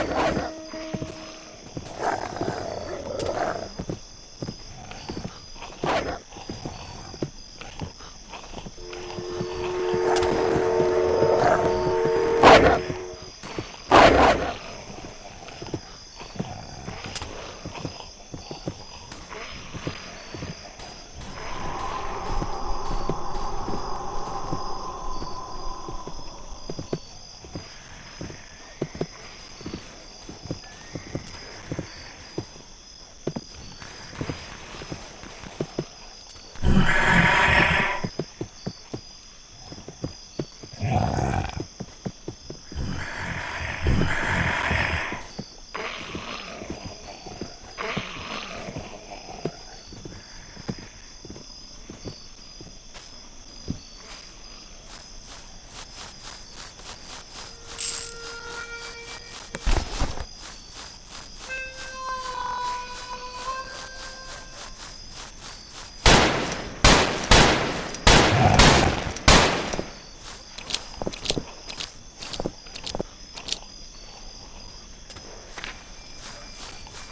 Oh, my God.